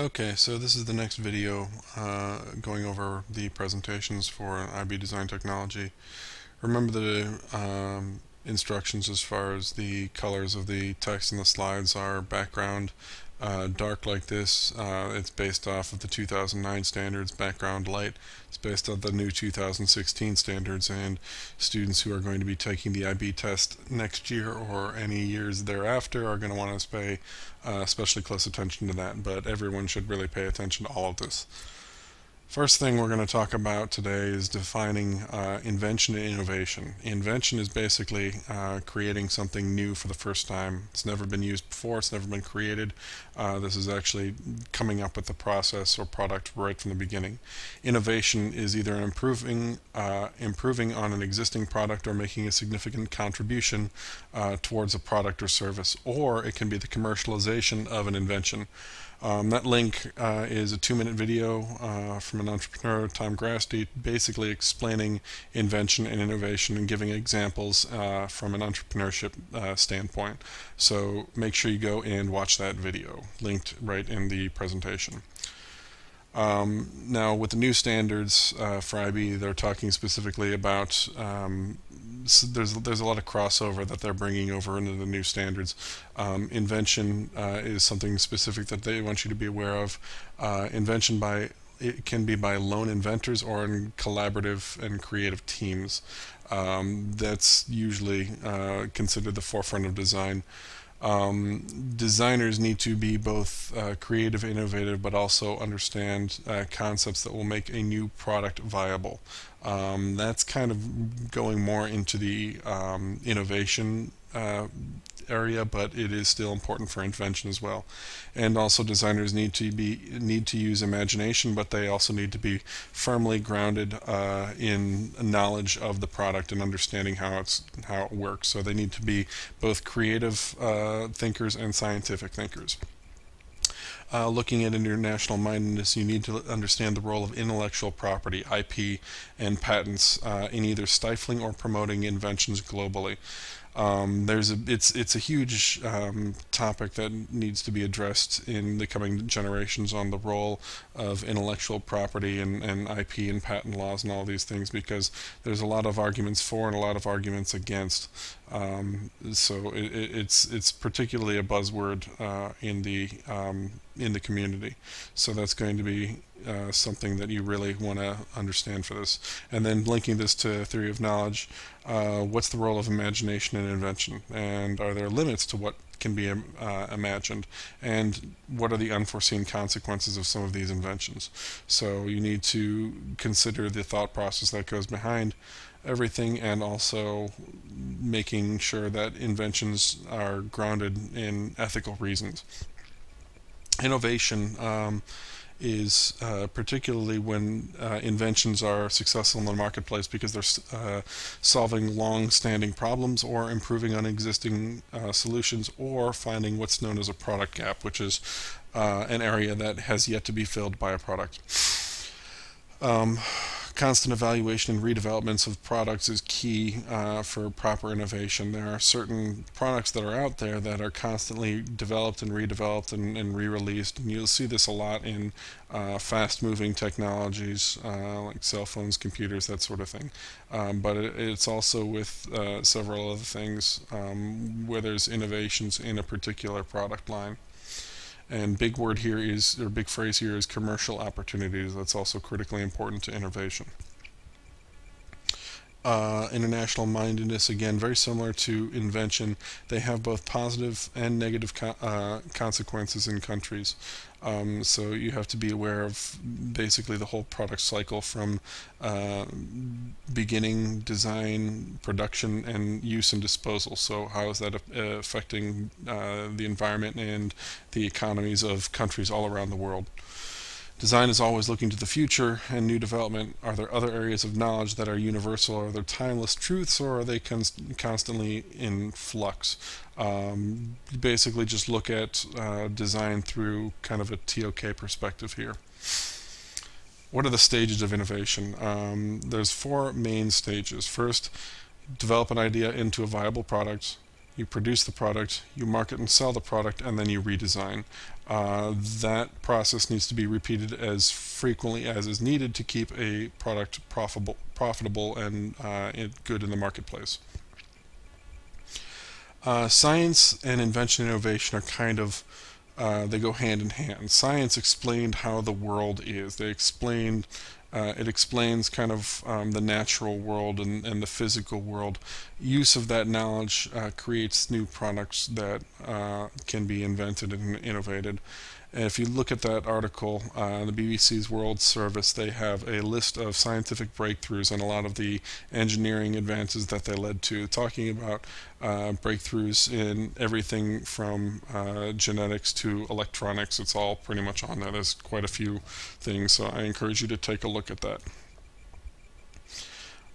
Okay, so this is the next video uh, going over the presentations for IB Design Technology. Remember the um, instructions as far as the colors of the text and the slides are background uh, dark like this. Uh, it's based off of the 2009 standards, background light. It's based on the new 2016 standards, and students who are going to be taking the IB test next year or any years thereafter are going to want to pay uh, especially close attention to that, but everyone should really pay attention to all of this. First thing we're going to talk about today is defining uh, invention and innovation. Invention is basically uh, creating something new for the first time. It's never been used before, it's never been created. Uh, this is actually coming up with the process or product right from the beginning. Innovation is either improving, uh, improving on an existing product or making a significant contribution uh, towards a product or service, or it can be the commercialization of an invention. Um, that link uh, is a two-minute video uh, from an entrepreneur, Tom Grasty, basically explaining invention and innovation and giving examples uh, from an entrepreneurship uh, standpoint. So make sure you go and watch that video, linked right in the presentation. Um, now, with the new standards uh, for IB, they're talking specifically about um, so there's there's a lot of crossover that they're bringing over into the new standards. Um, invention uh, is something specific that they want you to be aware of. Uh, invention by it can be by lone inventors or in collaborative and creative teams. Um, that's usually uh, considered the forefront of design. Um, designers need to be both uh, creative, innovative, but also understand uh, concepts that will make a new product viable. Um, that's kind of going more into the um, innovation uh, area, but it is still important for invention as well. And also designers need to be need to use imagination, but they also need to be firmly grounded uh, in knowledge of the product and understanding how it's how it works. So they need to be both creative uh, thinkers and scientific thinkers. Uh, looking at international mindedness, you need to understand the role of intellectual property, IP, and patents uh, in either stifling or promoting inventions globally. Um, there's a it's it's a huge um, topic that needs to be addressed in the coming generations on the role of intellectual property and, and IP and patent laws and all these things because there's a lot of arguments for and a lot of arguments against. Um, so it, it's it's particularly a buzzword uh, in the um, in the community. So that's going to be uh, something that you really want to understand for this. And then linking this to theory of knowledge, uh, what's the role of imagination and invention? And are there limits to what can be uh, imagined? And what are the unforeseen consequences of some of these inventions? So you need to consider the thought process that goes behind everything and also making sure that inventions are grounded in ethical reasons. Innovation um, is uh, particularly when uh, inventions are successful in the marketplace because they're uh, solving long-standing problems or improving on existing uh, solutions or finding what's known as a product gap, which is uh, an area that has yet to be filled by a product. Um, constant evaluation and redevelopments of products is key uh, for proper innovation. There are certain products that are out there that are constantly developed and redeveloped and, and re-released, and you'll see this a lot in uh, fast-moving technologies uh, like cell phones, computers, that sort of thing. Um, but it, it's also with uh, several other things um, where there's innovations in a particular product line. And big word here is, or big phrase here is commercial opportunities. That's also critically important to innovation. Uh, international mindedness, again, very similar to invention. They have both positive and negative co uh, consequences in countries. Um, so you have to be aware of basically the whole product cycle from uh, beginning, design, production, and use and disposal. So how is that uh, affecting uh, the environment and the economies of countries all around the world? Design is always looking to the future and new development. Are there other areas of knowledge that are universal? Are there timeless truths or are they constantly in flux? Um, basically just look at uh, design through kind of a TOK perspective here. What are the stages of innovation? Um, there's four main stages. First, develop an idea into a viable product. You produce the product, you market and sell the product, and then you redesign. Uh, that process needs to be repeated as frequently as is needed to keep a product profitable, profitable and uh, good in the marketplace. Uh, science and invention and innovation are kind of uh, they go hand in hand. Science explained how the world is. They explained uh, it explains kind of um, the natural world and, and, the physical world. Use of that knowledge uh, creates new products that uh, can be invented and innovated. And if you look at that article, uh, the BBC's World Service, they have a list of scientific breakthroughs and a lot of the engineering advances that they led to, talking about uh, breakthroughs in everything from uh, genetics to electronics. It's all pretty much on there. There's quite a few things, so I encourage you to take a look at that.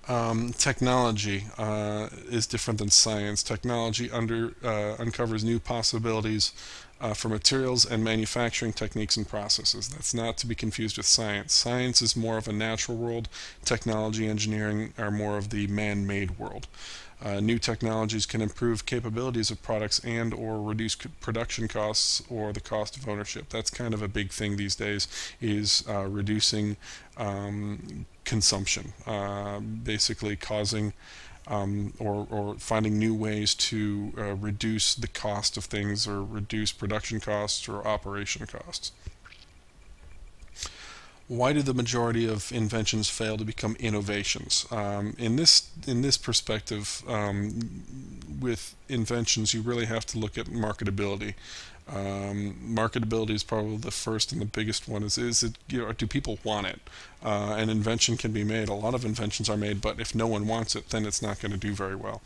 Um, technology uh, is different than science. Technology under, uh, uncovers new possibilities uh, for materials and manufacturing techniques and processes. That's not to be confused with science. Science is more of a natural world. Technology, engineering are more of the man-made world. Uh, new technologies can improve capabilities of products and or reduce production costs or the cost of ownership. That's kind of a big thing these days is uh, reducing um, consumption, uh, basically causing um, or, or, finding new ways to uh, reduce the cost of things or reduce production costs or operation costs. Why do the majority of inventions fail to become innovations? Um, in this in this perspective, um, with inventions, you really have to look at marketability. Um, marketability is probably the first and the biggest one. Is is it you know do people want it? Uh, an invention can be made. A lot of inventions are made, but if no one wants it, then it's not going to do very well.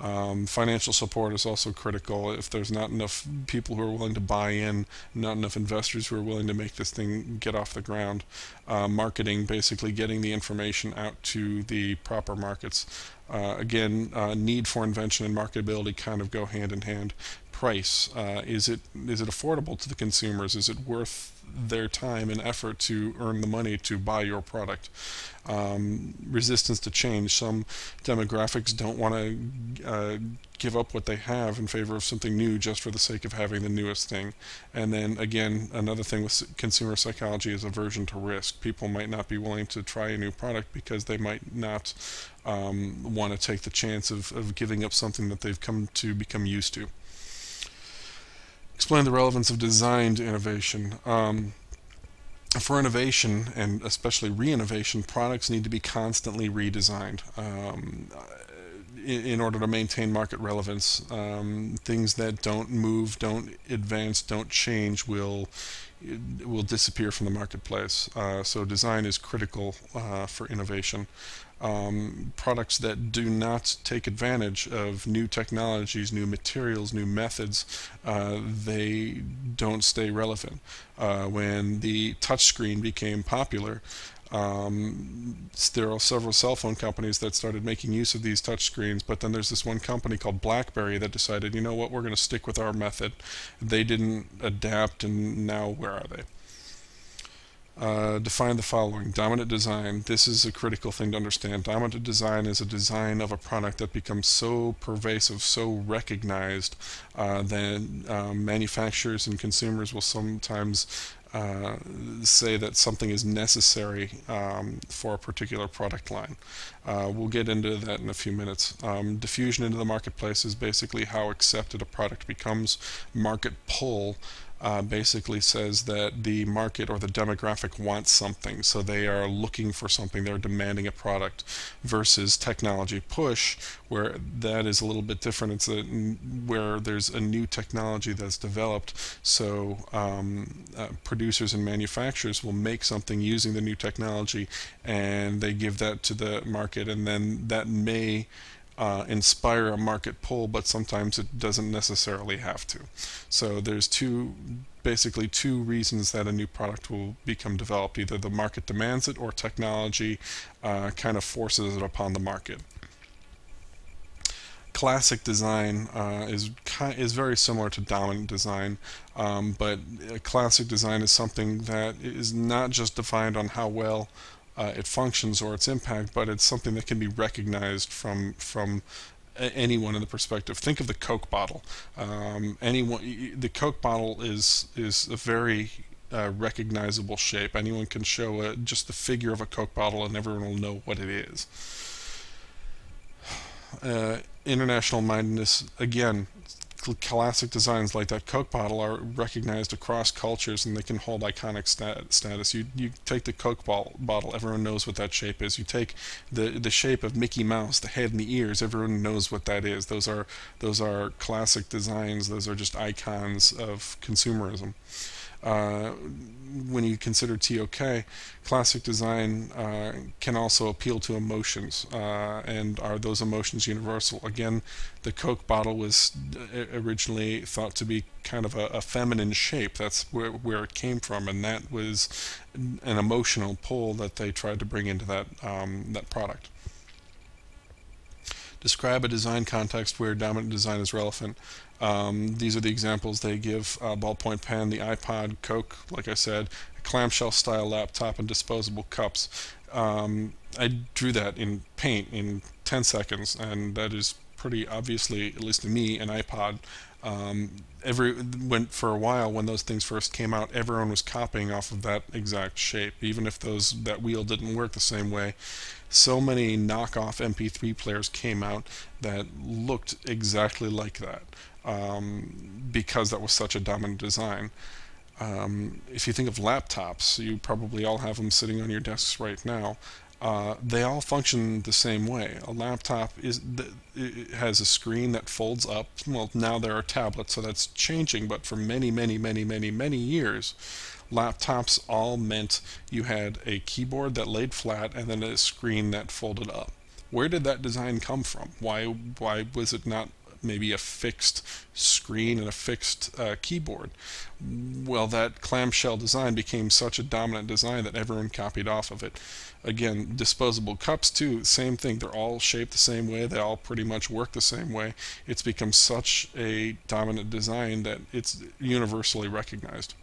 Um, financial support is also critical. If there's not enough people who are willing to buy in, not enough investors who are willing to make this thing get off the ground, uh, marketing, basically getting the information out to the proper markets. Uh, again, uh, need for invention and marketability kind of go hand in hand price? Uh, is it is it affordable to the consumers? Is it worth their time and effort to earn the money to buy your product? Um, resistance to change. Some demographics don't want to uh, give up what they have in favor of something new just for the sake of having the newest thing. And then again, another thing with consumer psychology is aversion to risk. People might not be willing to try a new product because they might not um, want to take the chance of, of giving up something that they've come to become used to explain the relevance of design to innovation. Um, for innovation, and especially re-innovation, products need to be constantly redesigned um, in, in, order to maintain market relevance. Um, things that don't move, don't advance, don't change will will disappear from the marketplace. Uh, so design is critical uh, for innovation um, products that do not take advantage of new technologies, new materials, new methods, uh, they don't stay relevant. Uh, when the touchscreen became popular, um, there are several cell phone companies that started making use of these touchscreens, but then there's this one company called BlackBerry that decided, you know what, we're going to stick with our method. They didn't adapt, and now where are they? Uh, define the following. Dominant design. This is a critical thing to understand. Dominant design is a design of a product that becomes so pervasive, so recognized uh, that um, manufacturers and consumers will sometimes uh, say that something is necessary um, for a particular product line. Uh, we'll get into that in a few minutes. Um, diffusion into the marketplace is basically how accepted a product becomes. Market pull uh, basically says that the market or the demographic wants something, so they are looking for something, they're demanding a product, versus technology push, where that is a little bit different. It's a, where there's a new technology that's developed, so um, uh, producers and manufacturers will make something using the new technology, and they give that to the market, and then that may uh, inspire a market pull, but sometimes it doesn't necessarily have to. So there's two, basically two reasons that a new product will become developed. Either the market demands it or technology uh, kind of forces it upon the market. Classic design uh, is is very similar to dominant design, um, but classic design is something that is not just defined on how well uh, it functions or its impact, but it's something that can be recognized from from anyone in the perspective. Think of the Coke bottle. Um, anyone, the Coke bottle is is a very uh, recognizable shape. Anyone can show a, just the figure of a Coke bottle, and everyone will know what it is. Uh, international mindedness again classic designs like that Coke bottle are recognized across cultures and they can hold iconic stat status. You you take the Coke bottle, everyone knows what that shape is. You take the the shape of Mickey Mouse, the head and the ears, everyone knows what that is. Those are those are classic designs. Those are just icons of consumerism. Uh, when you consider TOK, classic design uh, can also appeal to emotions, uh, and are those emotions universal? Again, the Coke bottle was uh, originally thought to be kind of a, a feminine shape. That's where, where it came from, and that was an emotional pull that they tried to bring into that um, that product. Describe a design context where dominant design is relevant. Um, these are the examples they give uh, ballpoint pen, the iPod, Coke, like I said, clamshell style laptop, and disposable cups. Um, I drew that in paint in 10 seconds, and that is pretty obviously, at least to me, an iPod. Um, every when for a while when those things first came out, everyone was copying off of that exact shape, even if those that wheel didn't work the same way. So many knockoff MP3 players came out that looked exactly like that um, because that was such a dominant design. Um, if you think of laptops, you probably all have them sitting on your desks right now. Uh, they all function the same way. A laptop is has a screen that folds up. Well, now there are tablets, so that's changing. But for many, many, many, many, many years, laptops all meant you had a keyboard that laid flat and then a screen that folded up. Where did that design come from? Why why was it not maybe a fixed screen and a fixed uh, keyboard. Well, that clamshell design became such a dominant design that everyone copied off of it. Again, disposable cups too, same thing. They're all shaped the same way. They all pretty much work the same way. It's become such a dominant design that it's universally recognized.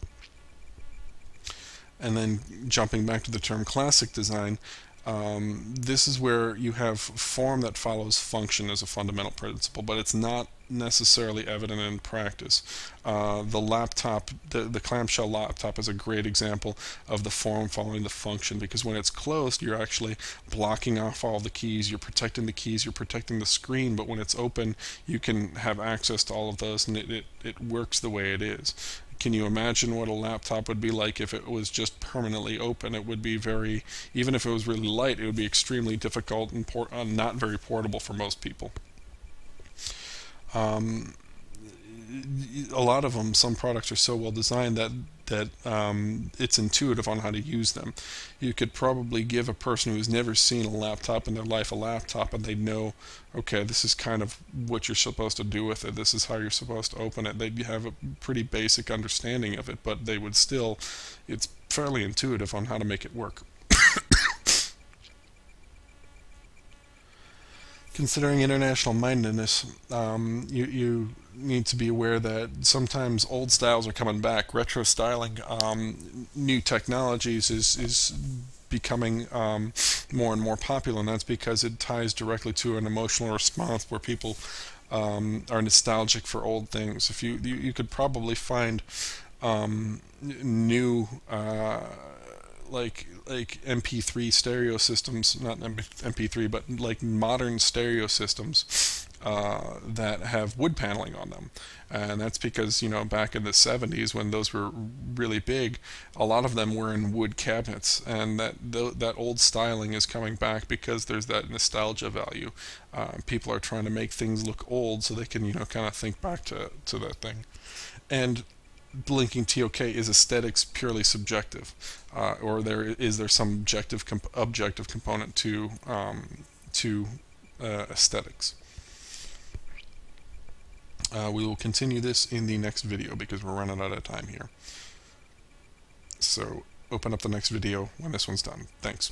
And then jumping back to the term classic design, um, this is where you have form that follows function as a fundamental principle, but it's not necessarily evident in practice. Uh, the laptop, the, the clamshell laptop is a great example of the form following the function because when it's closed, you're actually blocking off all the keys, you're protecting the keys, you're protecting the screen, but when it's open, you can have access to all of those and it, it, it works the way it is. Can you imagine what a laptop would be like if it was just permanently open? It would be very, even if it was really light, it would be extremely difficult and uh, not very portable for most people. Um, a lot of them, some products are so well designed that that um, it's intuitive on how to use them. You could probably give a person who's never seen a laptop in their life a laptop and they'd know, okay, this is kind of what you're supposed to do with it. This is how you're supposed to open it. They'd have a pretty basic understanding of it, but they would still, it's fairly intuitive on how to make it work. considering international mindedness, um, you, you need to be aware that sometimes old styles are coming back. Retro styling, um, new technologies is, is becoming um, more and more popular, and that's because it ties directly to an emotional response where people um, are nostalgic for old things. If you, you, you could probably find um, new uh, like like MP3 stereo systems, not MP3, but like modern stereo systems uh, that have wood paneling on them. And that's because, you know, back in the 70s when those were really big, a lot of them were in wood cabinets. And that th that old styling is coming back because there's that nostalgia value. Uh, people are trying to make things look old so they can, you know, kind of think back to, to that thing. And linking TOK is aesthetics purely subjective, uh, or there is there some objective comp objective component to um, to uh, aesthetics. Uh, we will continue this in the next video because we're running out of time here. So open up the next video when this one's done. Thanks.